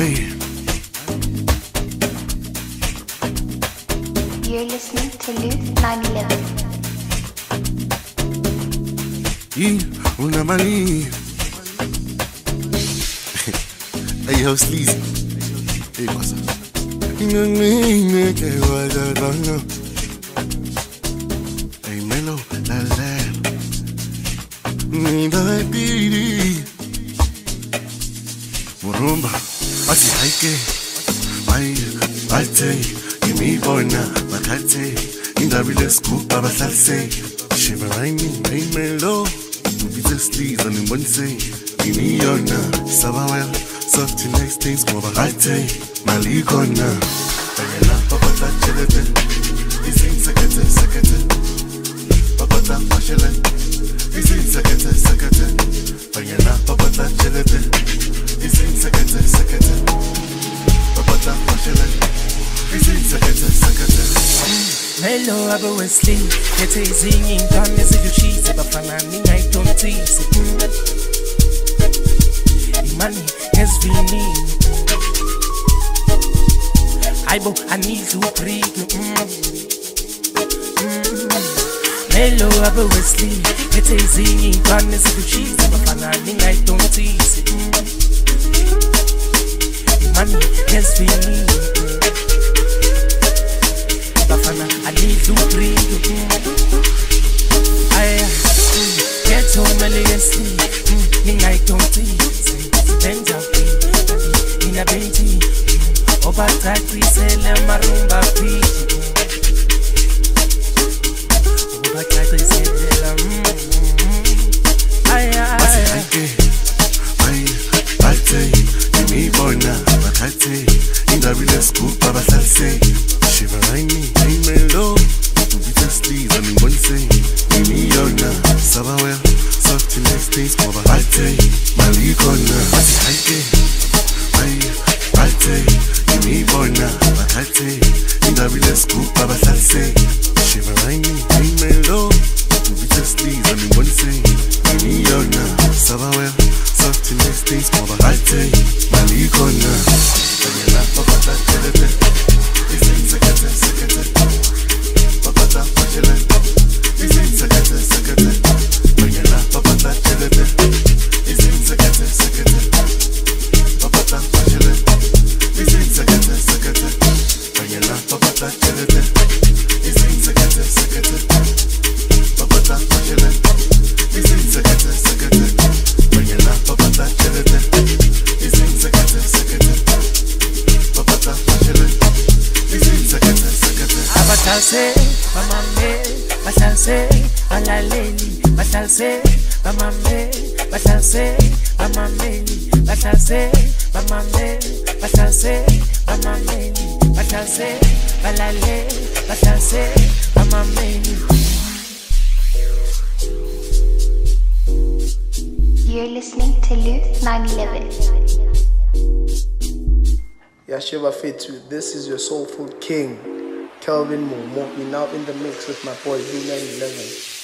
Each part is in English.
You're listening to Luke 911. Una mani. Hey, how sleazy. Hey, what's up? Warum? Also ich heike, weil alte, die mir wollen, was halte, in der Wille Scoop, aber salse, ich. Will ein, ein Melo, du bist ne. das lieb, an dem Bunse, die mir wollen, Sabawel, sagt die nächsten Scoop, aber halte, mal lieb, Gonna, wenn ihr nach Papa, das Hello abo Wesley. Lethe ezinye iy'ngane ezilushise bafana ningayidonsisi imani ngesivinini hayibo anidli ubriki Hello abo Wesley. Lethe ezinye iy'ngane ezilushise bafana ningayidonsisi imani ngesivinini ubacacisele marumba pichi ubacaciselela mm, mm, mm. bathe ngiyibona bathathe indaba ilesigubhu abahlaliseki shivarayini imelo makate, indabile scoop, baba salse. Shiveraini, hey Mellow. Ubite sleaze, and in one say. Ini yona, sabawel. Soft next things, kwa ate. Malikona. Bayela, balaleli bahlalise bamame bahlalise bamameli bahlalise bamame bahlalise bamameli bahlalise balaleli bahlalise bamameli You're listening to Luke 911. Yashiva Fitu, this is your soulful king, Kelvin Momo. You're now in the mix with my boy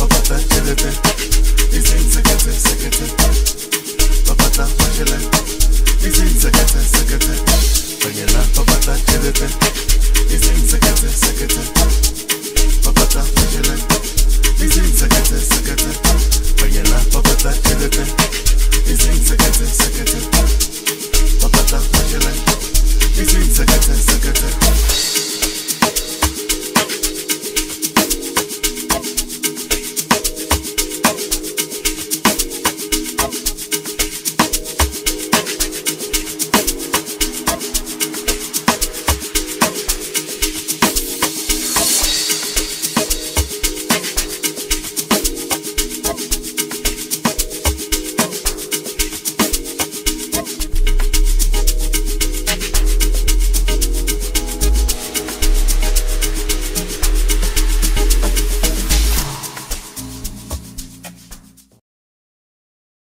Papata elete izin sekete sekete Papata acele izin sekete sekete Pengela papata elete izin sekete sekete